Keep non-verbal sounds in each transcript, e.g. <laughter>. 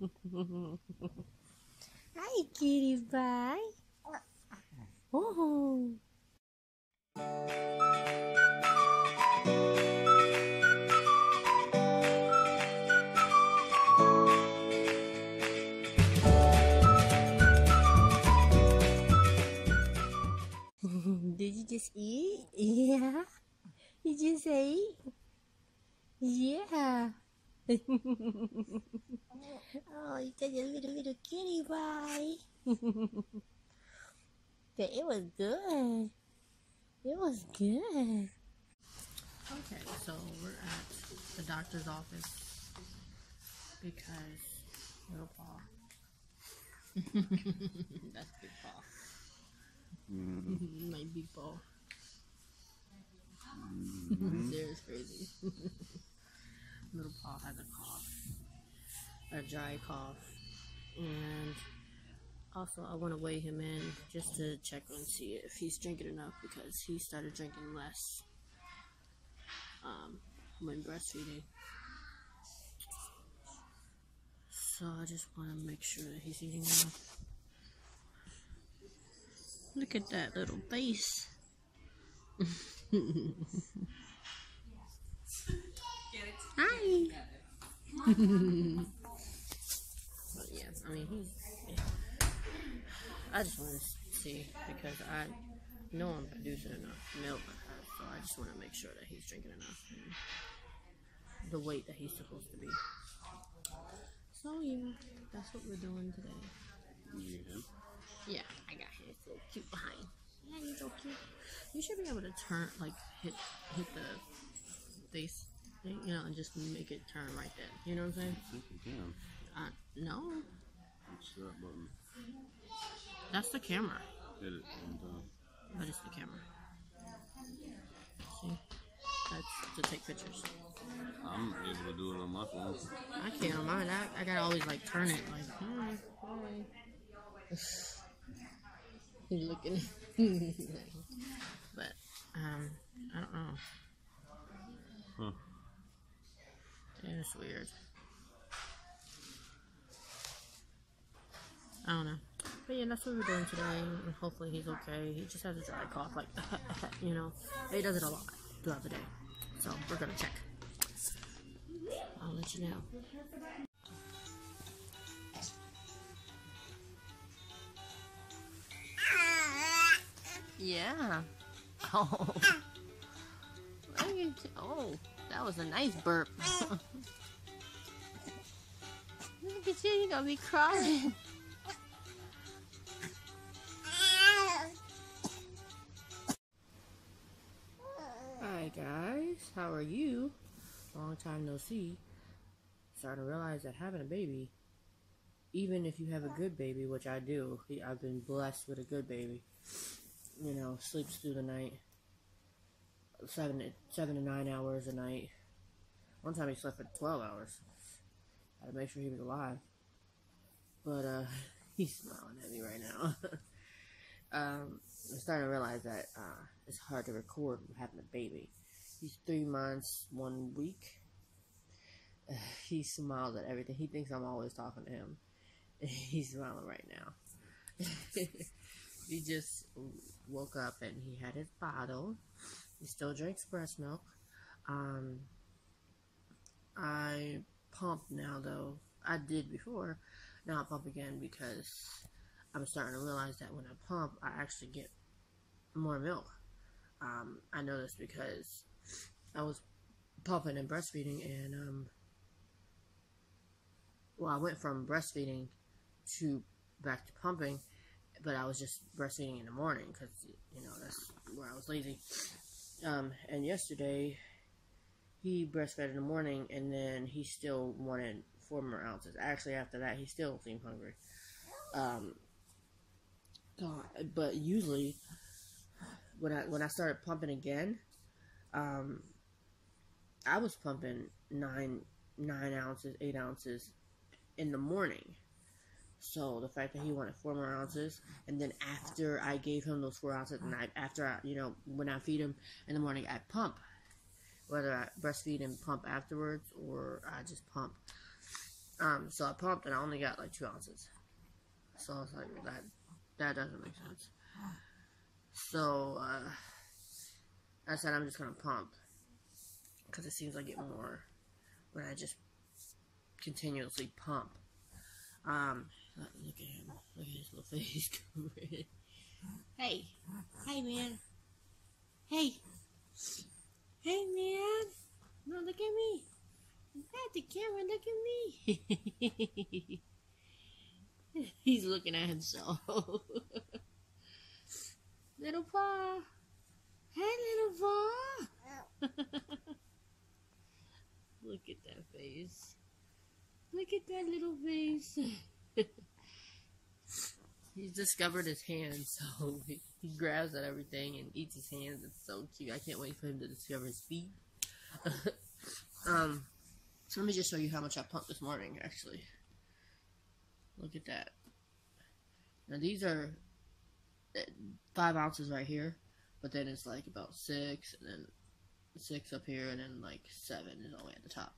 Hi, kitty pie. Oh. Did you just eat? <laughs> Yeah. You just ate? Yeah. Oh, you got your little, little kitty pie. but it was good. It was good. Okay, so we're at the doctor's office because little Paul. <laughs> That's big Paul. My big Paul. Sarah's crazy. <laughs> little Paul has a cough, a dry cough, and also I want to weigh him in just to check and see if he's drinking enough because he started drinking less um, when breastfeeding. So I just want to make sure that he's eating enough. Look at that little face. <laughs> Hi. but yeah, I mean he's. I just want to see because I know I'm producing enough milk, so I just want to make sure that he's drinking enough the weight that he's supposed to be. So yeah, that's what we're doing today. Yeah, I got him so cute behind. Yeah, he's so cute. You should be able to turn, like, hit hit the face, you know, and just make it turn right then. You know what I'm saying? I think you can. Uh, no, It's that button. that's the camera. Hit it and uh, But it's the camera. See? That's to take pictures. I'm able to do it on my phone. I can't on mine. I, I gotta always like turn it like, hi, hi. He's looking. but, um, I don't know. Huh. It's weird. I don't know. But yeah, that's what we're doing today. And hopefully he's okay. He just has a dry cough, like, <laughs> you know. He does it a lot throughout the day. So we're gonna check. I'll let you know. Yeah. <laughs> Oh. Oh, that was a nice burp. Look <laughs> at you, you're gonna be crying. Hi guys, how are you? Long time no see. Starting to realize that having a baby, even if you have a good baby, which I do, I've been blessed with a good baby. You know, sleeps through the night, seven seven to nine hours a night. One time he slept for twelve hours. Had to make sure he was alive. But uh, <laughs> he's smiling at me right now. <laughs> um, I'm starting to realize that uh, it's hard to record having a baby. He's three months, one week. <sighs> he smiles at everything. He thinks I'm always talking to him. <laughs> He's smiling right now. he just woke up and he had his bottle. He still drinks breast milk. Um, I pump now though. I did before. Now I pump again because I'm starting to realize that when I pump, I actually get more milk. Um, I know this because I was pumping and breastfeeding, and um, well, I went from breastfeeding to back to pumping, but I was just breastfeeding in the morning because you know that's where I was lazy. Um, and yesterday, he breastfed in the morning, and then he still wanted four more ounces. Actually, after that, he still seemed hungry. Um, God, but usually when I when I started pumping again, um, I was pumping nine nine ounces, eight ounces in the morning. So the fact that he wanted four more ounces, and then after I gave him those four ounces, and I after I you know when I feed him in the morning, I pump. Whether I breastfeed and pump afterwards, or I just pump. Um, so I pumped and I only got like two ounces. So I was like, that that doesn't make sense. So uh, I said I'm just gonna pump because it seems I get more when I just continuously pump. Um, look at him. Look at his little face. <laughs> hey, hey, man. Hey, hey, man. No, look at me. At the camera, look at me. <laughs> He's looking at himself. <laughs> little Paul. Hey, little Paul. look at that face. Look at that little face. He's discovered his hands, <laughs> so he, grabs at everything and eats his hands. It's so cute. I can't wait for him to discover his feet. <laughs> um, so let me just show you how much I pumped this morning, actually. Look at that. Now these are uh, five ounces right here, but then it's like about six, and then six up here, and then like seven is all the way at the top.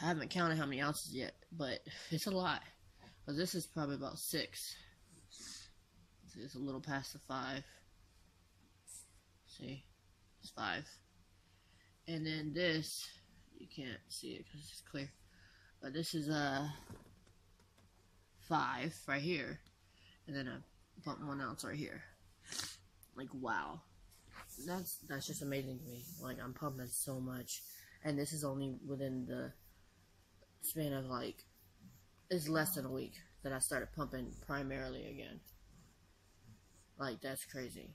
I haven't counted how many ounces yet, but <laughs> it's a lot. But this is probably about six. It's a little past the five. See, it's five. And then this, you can't see it because it's clear. But this is a uh, five right here, and then a bump one ounce right here. Like wow, that's that's just amazing to me. Like I'm pumping so much, and this is only within the span of like it's less than a week that I started pumping primarily again. Like that's crazy.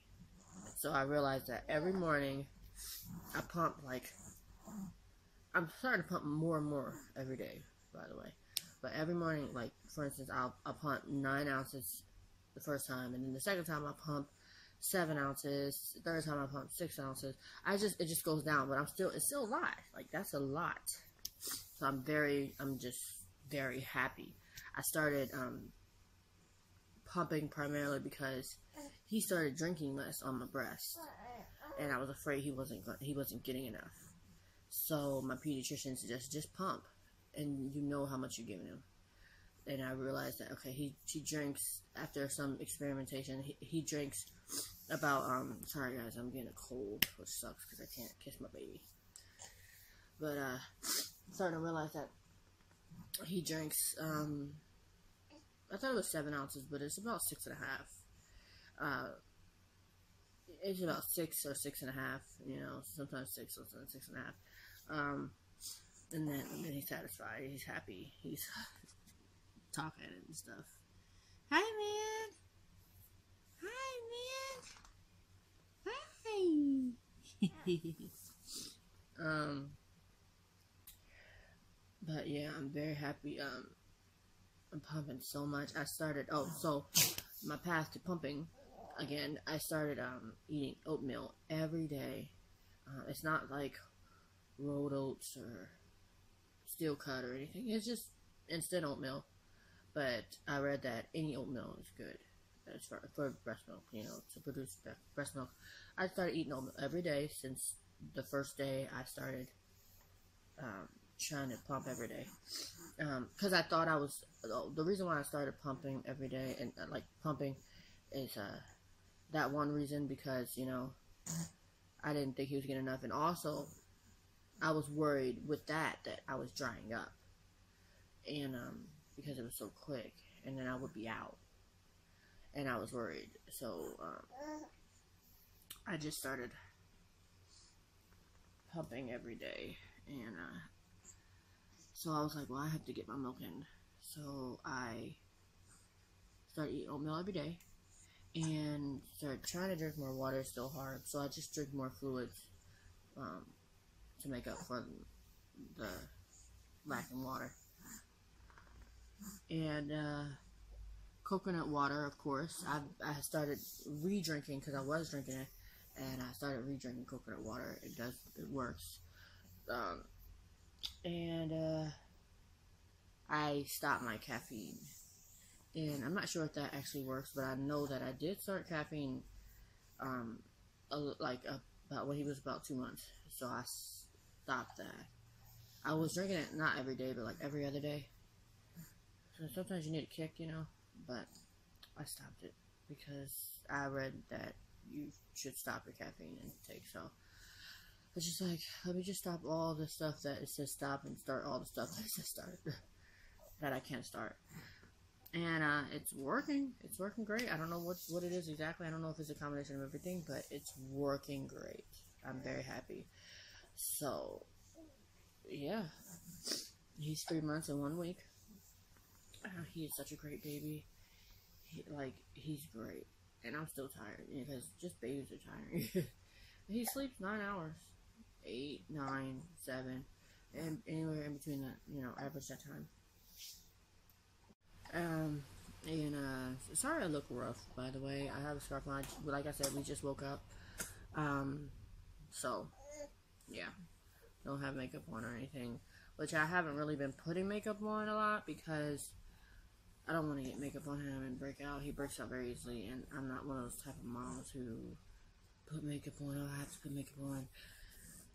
So I realized that every morning I pump like I'm starting to pump more and more every day, by the way. But every morning, like for instance, I'll, I'll pump nine ounces the first time, and then the second time I pump seven ounces. Third time I pump six ounces. I just it just goes down, but I'm still it's still a lot. Like that's a lot. So I'm very I'm just very happy. I started um, pumping primarily because he started drinking less on my breast, and I was afraid he wasn't he wasn't getting enough. So my pediatrician suggested just pump, and you know how much you're giving him. And I realized that okay, he he drinks after some experimentation. He, he drinks about um. Sorry guys, I'm getting a cold, which sucks because I can't kiss my baby. But uh, starting to realize that he drinks um. I thought it was seven ounces, but it's about six and a half. Uh, it's about six or six and a half. You know, sometimes six, sometimes six and a half. Um, and then, and then he's satisfied. He's happy. He's <laughs> talking and stuff. Hi, man. Hi, man. Hi. <laughs> um. But yeah, I'm very happy. Um, I'm pumping so much. I started. Oh, so my path to pumping again. I started um eating oatmeal every day. Uh, it's not like rolled oats or steel cut or anything. It's just instant oatmeal. But I read that any oatmeal is good. As for, for breast milk, you know, to produce breast milk. I started eating oatmeal every day since the first day I started um, trying to pump every day. Because um, I thought I was, the reason why I started pumping every day and uh, like pumping is uh, that one reason because, you know, I didn't think he was getting enough. And also, I was worried with that that I was drying up, and um, because it was so quick, and then I would be out, and I was worried. So um, I just started pumping every day, and uh, so I was like, well, I have to get my milk in. So I started eating oatmeal every day, and started trying to drink more water. Still hard, so I just drink more fluids. Um, to make up for the lack of water. And uh, coconut water, of course. I, I started re-drinking because I was drinking it, and I started re-drinking coconut water. It does, it works. Um, and uh, I stopped my caffeine. And I'm not sure if that actually works, but I know that I did start caffeine, um, a, like a, about when he was about two months. So I stopped that. I was drinking it not every day, but like every other day. So sometimes you need a kick, you know. But I stopped it because I read that you should stop your caffeine intake. So it's just like let me just stop all the stuff that it says stop and start all the stuff that it says start <laughs> that I can't start. And uh, it's working. It's working great. I don't know what what it is exactly. I don't know if it's a combination of everything, but it's working great. I'm very happy. So yeah, he's three months and one week. Uh, he is such a great baby. He, like he's great, and I'm still tired because just babies are tiring. <laughs> he sleeps nine hours, eight, nine, seven, and anywhere in between that, you know, average that time. Um, and uh, sorry I look rough, by the way. I have a scarf on. Like I said, we just woke up. Um, so yeah, don't have makeup on or anything. Which I haven't really been putting makeup on a lot because I don't want to get makeup on him and break out. He breaks out very easily, and I'm not one of those type of moms who put makeup on. Oh, I have to put makeup on.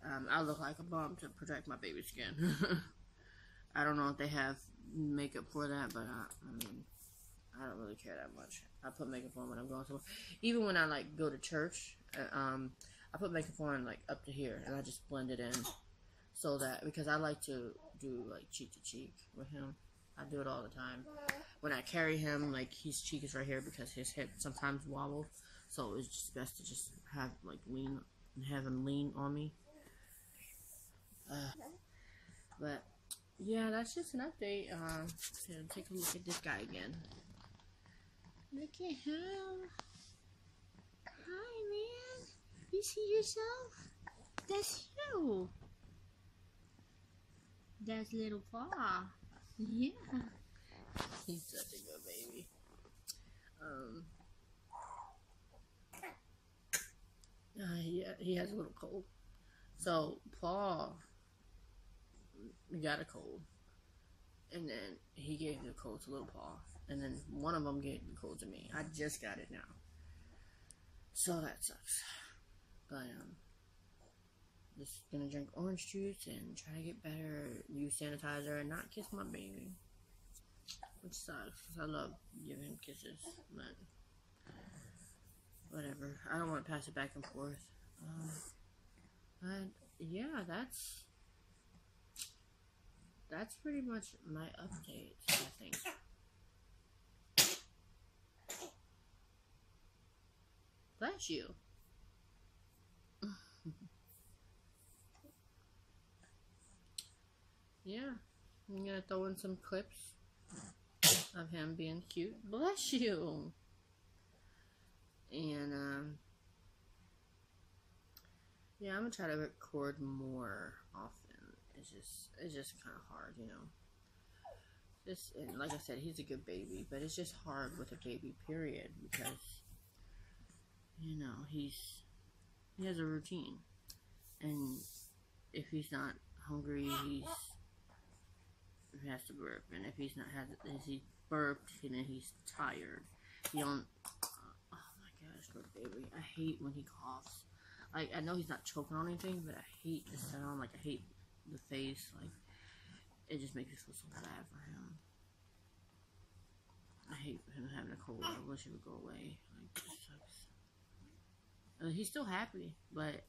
Um, I look like a bum to protect my baby skin. <laughs> I don't know if they have makeup for that, but I, I mean, I don't really care that much. I put makeup on when I'm going to, even when I like go to church. Uh, um, I put makeup on like up to here, and I just blend it in, so that because I like to do like cheek to cheek with him. I do it all the time. When I carry him, like his cheek is right here because his hip sometimes wobbles, so it's just best to just have like lean have him lean on me. Uh, but yeah, that's just an update. Uh, here, take a look at this guy again. Look at him. Hi, man. You see yourself? That's you. That's little Paul. Yeah. He's such a good baby. Um. Uh, he, he has a little cold. So, Paul got a cold. And then he gave the cold to little Paul. And then one of them gave the cold to me. I just got it now. So that sucks. But, um, just gonna drink orange juice and try to get better, use sanitizer, and not kiss my baby. Which sucks, because I love giving him kisses, but whatever. I don't want to pass it back and forth. Uh, but yeah, that's that's pretty much my update, I think. Bless you. <laughs> yeah, I'm gonna throw in some clips of him being cute. Bless you. And um, yeah, I'm gonna try to record more often. It's just it's just kind of hard, you know. Just and like I said, he's a good baby, but it's just hard with a baby. Period, because you know he's he has a routine, and if he's not hungry, he's he has to burp, and if he's not has if he burped, and then he's tired. He don't. Uh, oh my gosh, good baby! I hate when he coughs. Like I know he's not choking on anything, but I hate the sound. Like I hate the face. Like it just makes me feel so bad for him. I hate him having a cold. I wish it would go away. Like it sucks. Uh, he's still happy, but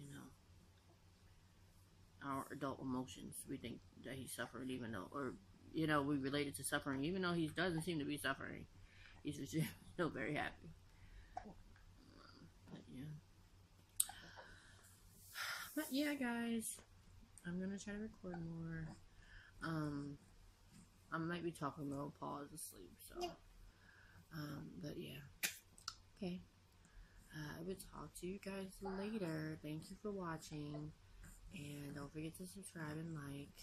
you know, our adult emotions. We think that he's suffering, even though, or you know, we relate it to suffering, even though he doesn't seem to be suffering. He's just <laughs> still very happy. But yeah. But yeah, guys, I'm gonna try to record more. Um, I might be talking while Paul is asleep, so. Um, but yeah. Okay. Uh, I will talk to you guys later. Thank you for watching. And don't forget to subscribe and like.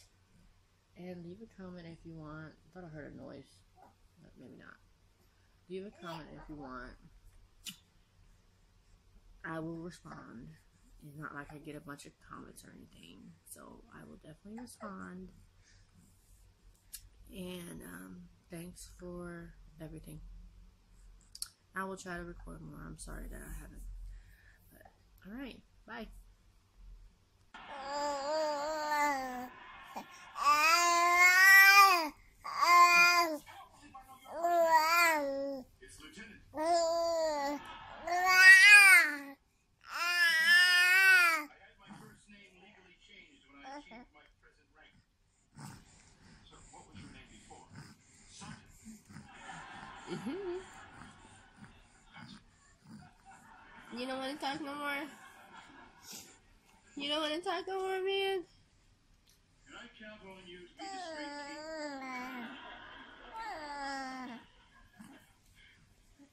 And leave a comment if you want. I thought I heard a noise, but maybe not. Leave a comment if you want. I will respond. It's not like I get a bunch of comments or anything. So I will definitely respond. And um, thanks for everything. I will try to record more. I'm sorry that I haven't. But all right. Bye. Mm-hmm. You don't want to talk no more? You don't want to talk no more, man? And I count on you to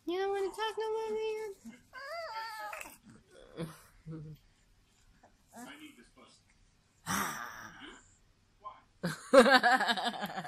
be You don't want to talk no more, man? I need this bus. <laughs> Why?